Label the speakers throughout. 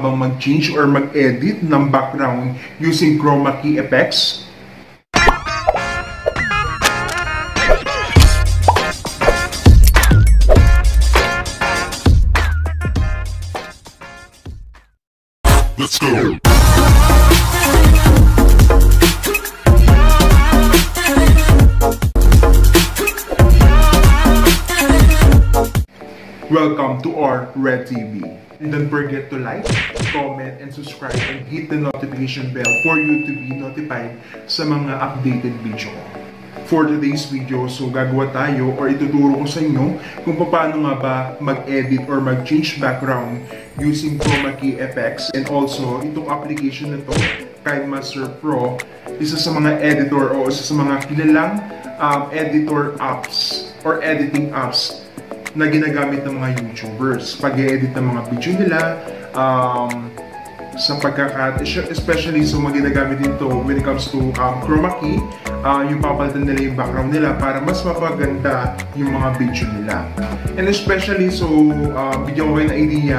Speaker 1: bang mag-change or mag-edit ng background using chroma key effects?
Speaker 2: Let's go.
Speaker 1: Welcome to our Red TV. And don't forget to like, comment, and subscribe and hit the notification bell for you to be notified sa mga updated video ko. For today's video, so gagawa tayo or ituturo ko sa inyo kung paano nga ba mag-edit or mag-change background using chroma key effects and also itong application na to, KineMaster Pro, isa sa mga editor o isa sa mga kilalang um, editor apps or editing apps na ginagamit ng mga YouTubers. Pag-edit ng mga video nila, um, sa pagkakat, especially so mga ginagamit dito when it comes to um, chroma key, uh, yung papalitan nila yung background nila para mas mapaganda yung mga video nila. And especially, so, uh, bigyan ko kayo ng idea,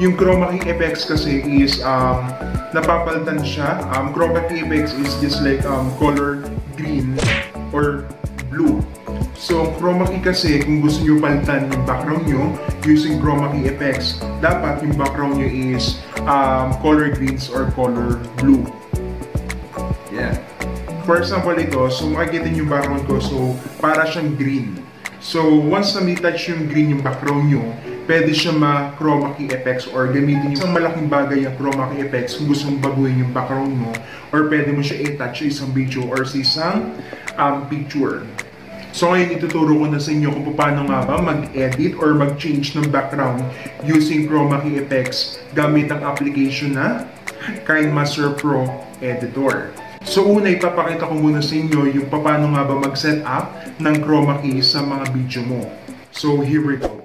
Speaker 1: yung chroma key effects kasi is, um, napapalitan siya. Um, chroma key effects is just like um, color green or blue. So, chroma key kasi, kung gusto nyo palitan yung background nyo using chroma key effects, dapat yung background nyo is um, color greens or color blue. Yeah. For example, ito, so makikita nyo yung background ko, so para siyang green. So, once na may touch yung green yung background nyo, pwede siya ma-chroma key effects or gamitin yung isang malaking bagay yung chroma key effects kung gusto mong baguhin yung background mo or pwede mo siya i-touch sa isang video or sa isang um, picture. So ngayon ituturo ko na sa inyo kung paano nga ba mag-edit or mag-change ng background using chroma key effects gamit ang application na KineMaster Pro Editor. So una ipapakita ko muna sa inyo yung paano nga ba mag-set up ng chroma key sa mga video mo. So here we go.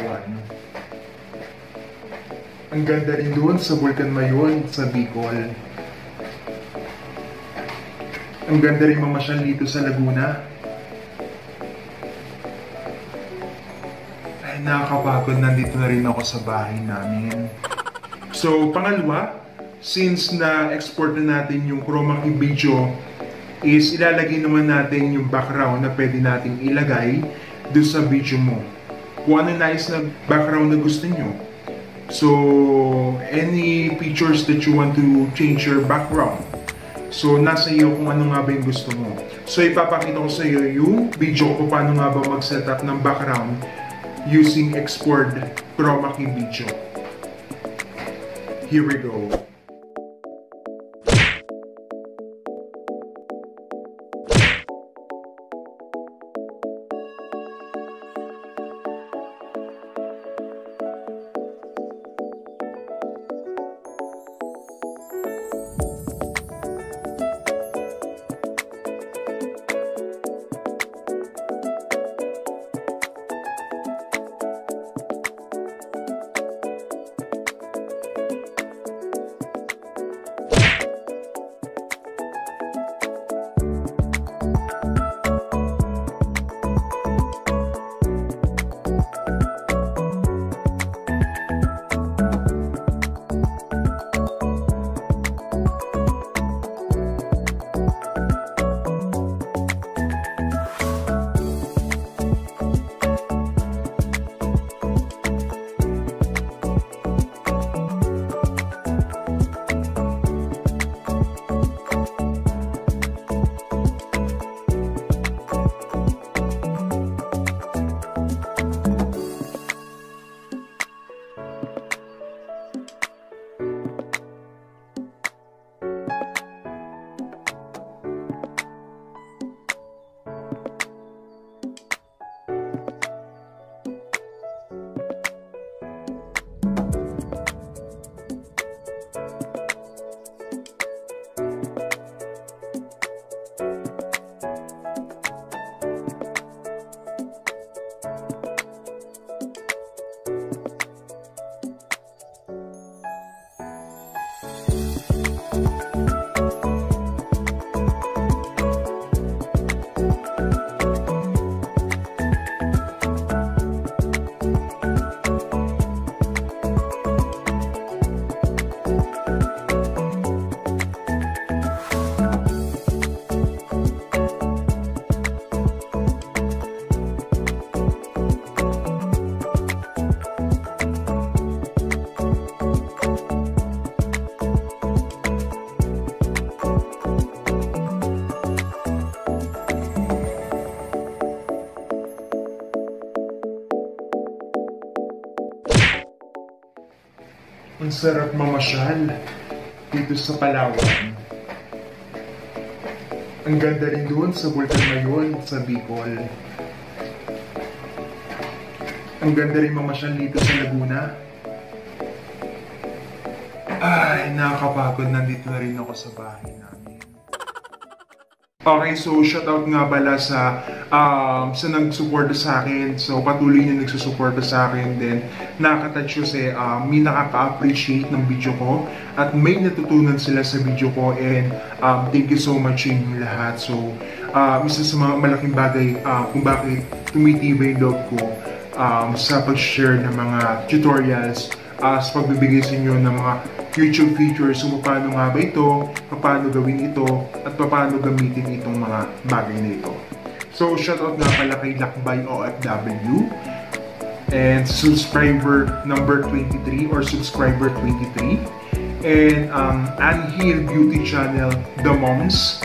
Speaker 1: Palawan. Ang ganda rin doon sa Vulcan Mayon sa Bicol. Ang ganda rin mamasyal dito sa Laguna. Ay, nakakapagod. Nandito na rin ako sa bahay namin. So, pangalawa, since na-export na natin yung chroma key video is ilalagay naman natin yung background na pwede nating ilagay doon sa video mo. Kung ano nice na background na gusto nyo. So, any pictures that you want to change your background. So, nasa iyo kung ano nga ba yung gusto mo. So, ipapakita ko sa iyo yung video ko paano nga ba mag-setup ng background using export chroma key video. Here we go. Sarap mamasyal dito sa Palawan. Ang ganda rin doon sa Bulkan Mayon sa Bicol. Ang ganda rin mamasyal dito sa Laguna. Ay, nakakapagod. Nandito na rin ako sa bahay. Okay, so shoutout nga pala sa um, sa nagsuporta sa akin. So patuloy na nagsusuporta sa akin. Then nakaka-touch kasi um, may nakaka-appreciate ng video ko at may natutunan sila sa video ko and um, thank you so much sa inyo lahat. So um, isa sa mga malaking bagay uh, kung bakit tumitibay yung loob ko um, sa pag-share ng mga tutorials uh, sa pagbibigay sa inyo ng mga YouTube features kung paano nga ba ito, paano gawin ito, at paano gamitin itong mga bagay na ito. So, shoutout nga pala kay Lakbay OFW and subscriber number 23 or subscriber 23 and um, Anhil Beauty Channel, The Moms.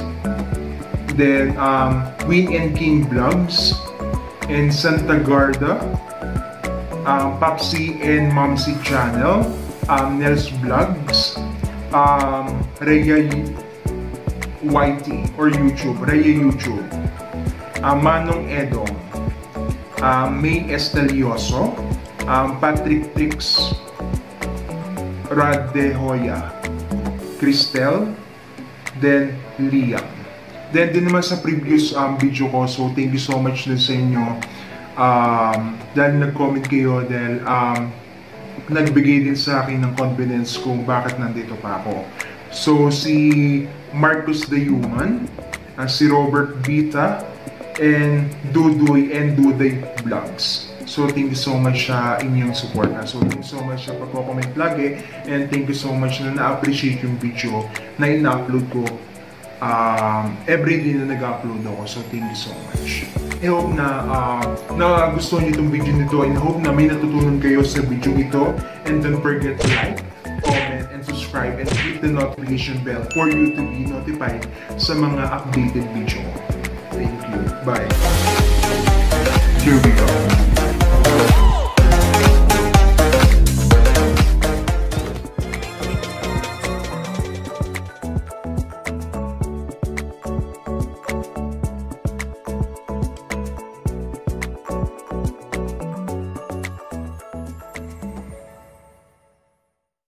Speaker 1: Then um, Queen and King Vlogs and Santa Garda um, Papsi and Momsy Channel um, Nels Vlogs, um, Rhea YT or YouTube, Rhea YouTube, um, Manong Edong, um, May Estelioso, um, Patrick Trix, Rad De Hoya, Cristel, then Liam. Then din naman sa previous um, video ko, so thank you so much din sa inyo. Um, dahil nag-comment kayo dahil um, nagbigay din sa akin ng confidence kung bakit nandito pa ako. So, si Marcus the Human, uh, si Robert Vita, and Dudoy and Duday Vlogs. So, thank you so much sa inyong support. Na. So, thank you so much sa pagko-comment lagi and thank you so much na na-appreciate yung video na ina-upload ko um, everyday na nag-upload ako. So, thank you so much. I hope na uh, na gusto niyo itong video nito and hope na may natutunan kayo sa video ito. And don't forget to like, comment, and subscribe and hit the notification bell for you to be notified sa mga updated video. Thank you. Bye.